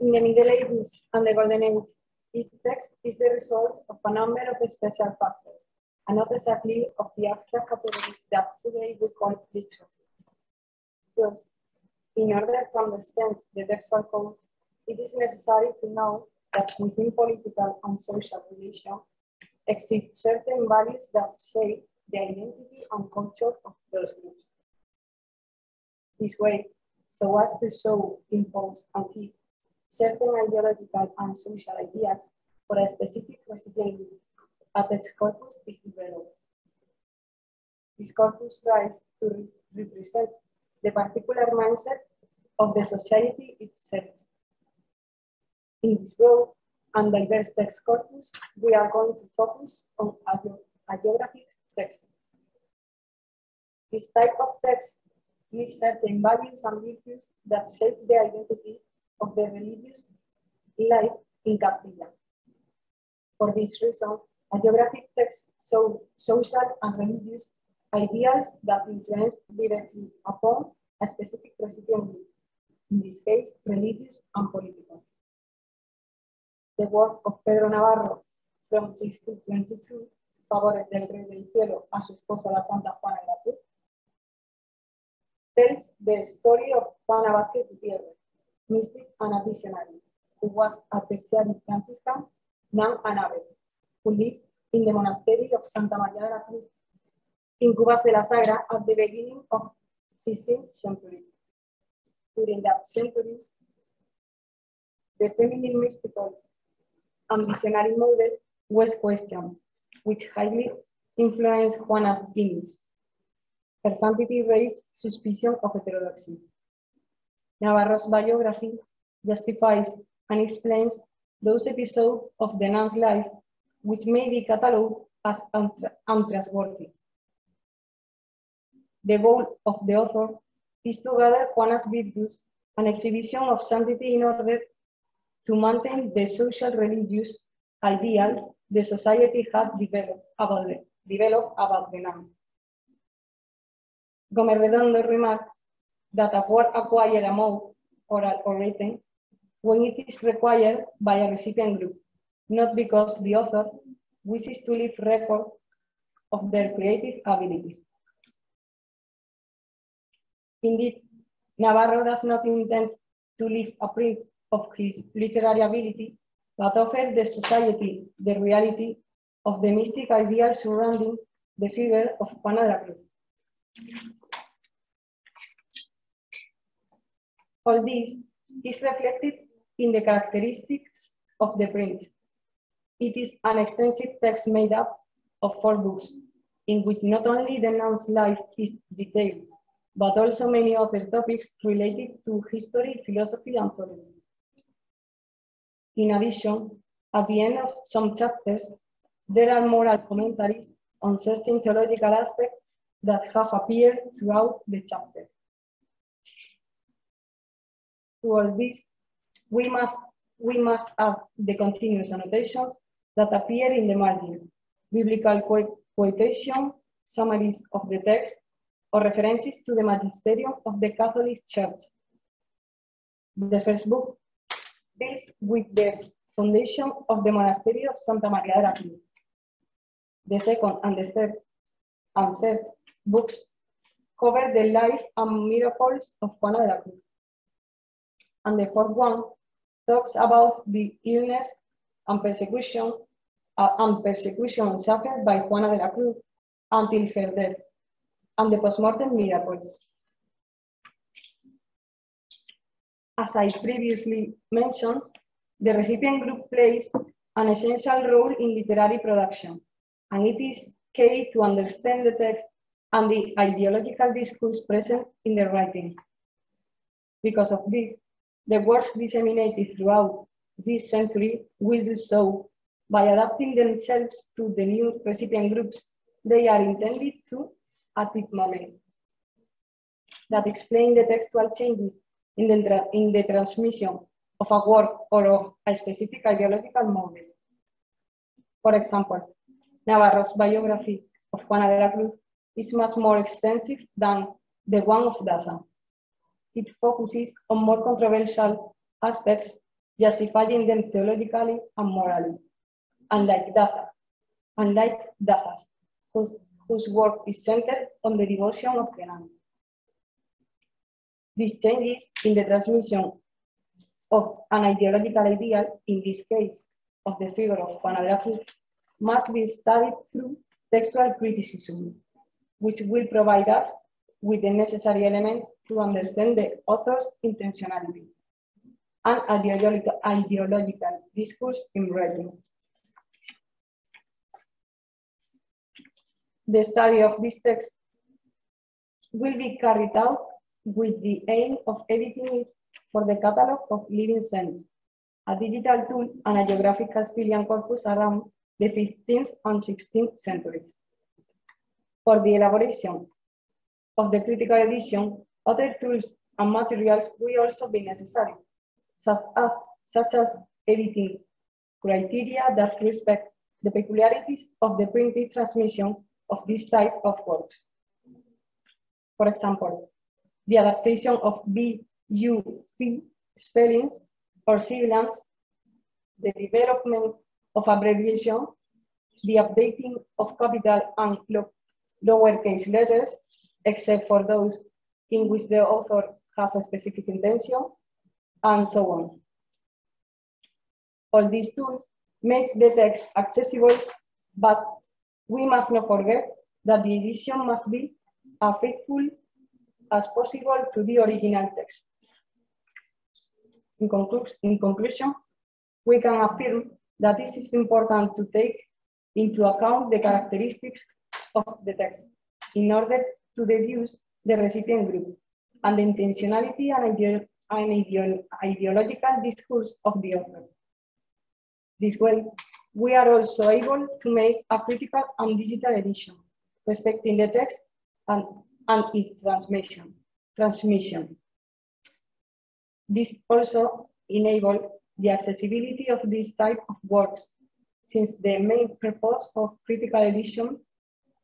In the Middle Ages and the Golden Age, this text is the result of a number of special factors, and not exactly of the abstract categories that today we call literature. Thus, in order to understand the textual code, it is necessary to know that within political and social relations exist certain values that shape the identity and culture of those groups. This way, so as to show, impose, and keep certain ideological and social ideas for a specific recipient group, a text corpus is developed. This corpus tries to re represent the particular mindset of the society itself. In this broad and diverse text corpus, we are going to focus on hagiographic text. This type of text lists certain values and virtues that shape the identity of the religious life in Castilla. For this reason, hagiographic texts show social and religious ideals that influence directly upon a specific recipient in this case, religious and political. The work of Pedro Navarro from 1622, Favores del Rey del Cielo a su esposa la Santa Juana de la Cruz, tells the story of Vázquez Gutiérrez, mystic and a visionary, who was a tertiary Franciscan, now an abbot, who lived in the monastery of Santa Maria de la Cruz in Cubas de la Sagra at the beginning of 16th century. During that century, the feminine mystical and visionary model was questioned, which highly influenced Juana's image. Her sanctity raised suspicion of heterodoxy. Navarro's biography justifies and explains those episodes of the nun's life which may be catalogued as untrustworthy. The goal of the author is to gather Juana's virtues, an exhibition of sanctity in order to maintain the social religious ideal the society had developed about the, nun. Redondo remarks that acquire a mode, or written, when it is required by a recipient group, not because the author wishes to leave record of their creative abilities. Indeed, Navarro does not intend to leave a print of his literary ability, but offer the society the reality of the mystic ideal surrounding the figure of Juana de la Cruz. All this is reflected in the characteristics of the print. It is an extensive text made up of four books, in which not only the nun's life is detailed, but also many other topics related to history, philosophy, and theology. In addition, at the end of some chapters, there are moral commentaries on certain theological aspects that have appeared throughout the chapter. To all this, we must, we must add the continuous annotations that appear in the margin, biblical quotation, summaries of the text, or references to the magisterium of the Catholic Church. The first book deals with the foundation of the monastery of Santa Maria de la Cruz. The second and the third and third books cover the life and miracles of Juana de la Cruz. And the fourth one talks about the illness and persecution uh, and persecution suffered by Juana de la Cruz until her death and the postmortem miracles. As I previously mentioned, the recipient group plays an essential role in literary production, and it is key to understand the text and the ideological discourse present in the writing. Because of this, the works disseminated throughout this century will do so by adapting themselves to the new recipient groups they are intended to at this moment. That explain the textual changes in the, in the transmission of a work or of a specific ideological model. For example, Navarro's biography of Juana de la Cruz is much more extensive than the one of Daza. It focuses on more controversial aspects justifying them theologically and morally, unlike Daza, unlike Daza, whose, whose work is centered on the devotion of the land. These changes in the transmission of an ideological ideal, in this case, of the figure of Adrià must be studied through textual criticism, which will provide us with the necessary elements to understand the author's intentionality and ideological, ideological discourse in writing. The study of this text will be carried out with the aim of editing it for the catalog of living saints, a digital tool and hagiographic Castilian corpus around the 15th and 16th centuries. For the elaboration of the critical edition, other tools and materials will also be necessary, such as, such as editing criteria that respect the peculiarities of the printed transmission of this type of works. For example, the adaptation of B, U, P spellings or sibilants, the development of abbreviation, the updating of capital and lowercase letters, except for those in which the author has a specific intention, and so on. All these tools make the text accessible, but we must not forget that the edition must be as faithful as possible to the original text. In, conclu in conclusion, we can affirm that it is important to take into account the characteristics of the text in order to deduce the recipient group and the intentionality and, ideo and ideo ideological discourse of the author. This way, we are also able to make a critical and digital edition, respecting the text and, and its transmission. transmission. This also enables the accessibility of this type of works, since the main purpose of critical edition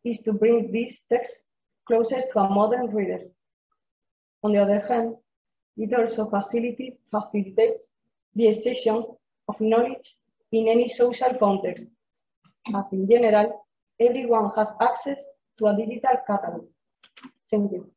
is to bring this text closer to a modern reader. On the other hand, it also facilitates the extension of knowledge in any social context, as in general, everyone has access to a digital catalog. Thank you.